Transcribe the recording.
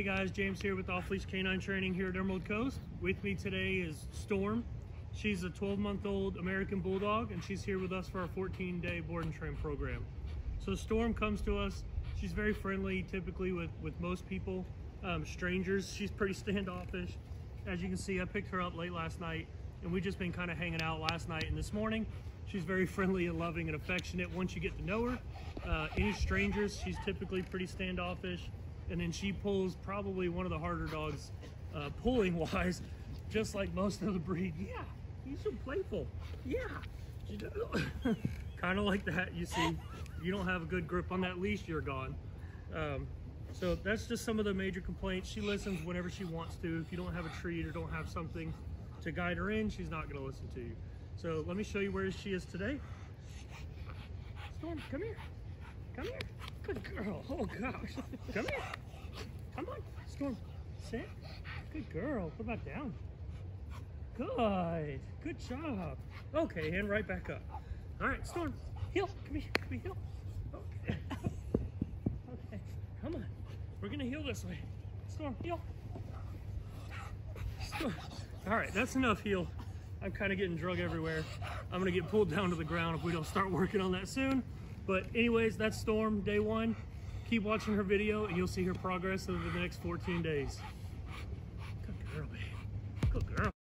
Hey guys, James here with Off Leash Canine Training here at Emerald Coast. With me today is Storm. She's a 12 month old American Bulldog and she's here with us for our 14 day board and train program. So Storm comes to us. She's very friendly typically with, with most people, um, strangers. She's pretty standoffish. As you can see, I picked her up late last night and we've just been kind of hanging out last night and this morning. She's very friendly and loving and affectionate once you get to know her. Uh, any strangers, she's typically pretty standoffish and then she pulls probably one of the harder dogs uh, pulling wise, just like most of the breed. Yeah, he's so playful. Yeah, kind of like that. You see, you don't have a good grip on that leash, you're gone. Um, so that's just some of the major complaints. She listens whenever she wants to. If you don't have a treat or don't have something to guide her in, she's not gonna listen to you. So let me show you where she is today. Storm, come here. Come here. Good girl. Oh gosh. Come here. Come on. Storm. Sit. Good girl. What about down? Good. Good job. Okay, and right back up. All right, Storm. Heel. Come here. Come here. Heel. Okay. okay. Come on. We're gonna heel this way. Storm. Heel. Storm. All right, that's enough heel. I'm kind of getting drug everywhere. I'm gonna get pulled down to the ground if we don't start working on that soon. But anyways, that's Storm, day one. Keep watching her video and you'll see her progress over the next 14 days. Good girl, babe. Good girl.